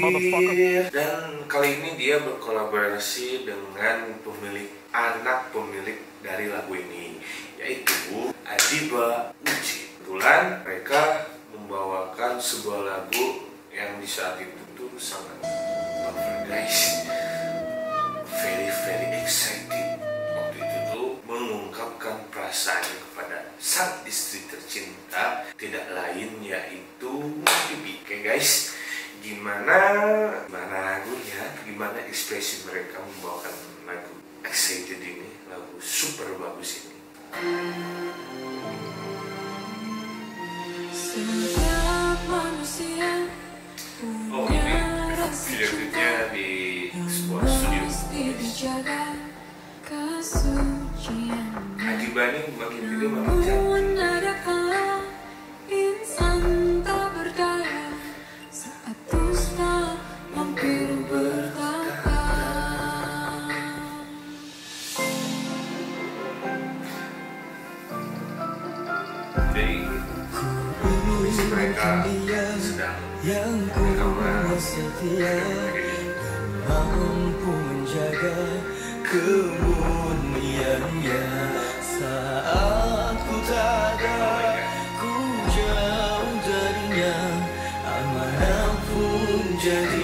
motherfucker. Dan kali ini dia berkolaborasi dengan pemilik anak pemilik dari lagu ini yaitu Adiba Uji. Kebetulan mereka membawakan sebuah lagu yang di saat itu tuh sangat over guys very very excited waktu itu tuh mengungkapkan perasaannya kepada sang istri gimana gimana lagunya gimana ekspresi mereka membawakan lagu excited ini lagu super bagus ini? Oh ini video klipnya di sebuah studio. ini makin video makin cantik kondisi mereka sedang yang ku setia mampu menjaga kemuliaannya saat ku tak ada ku jauh darinya amanah pun jadi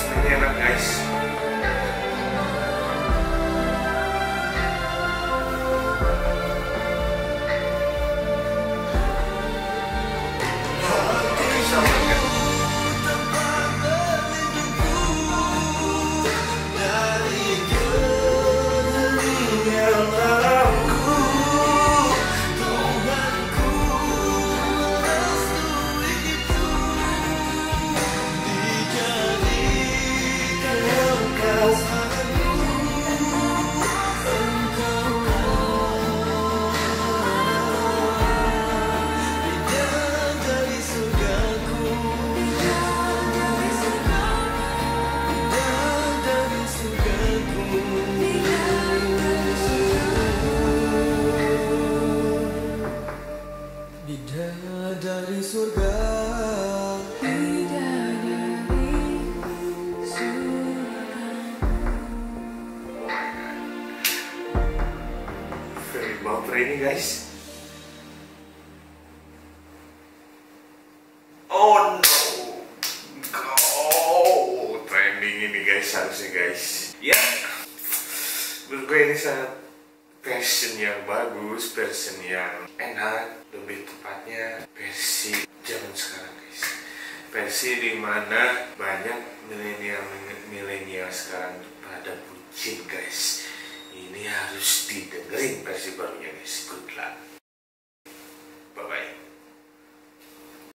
Aransemennya enak guys Baper ini guys. Oh no. Oh Trending ini guys harusnya guys. Ya. Menurut gue ini sangat version yang bagus, version yang enak, lebih tepatnya versi zaman sekarang guys. Versi di mana banyak milenial milenial sekarang pada bucin guys ini harus didengerin versi barunya guys. Good luck.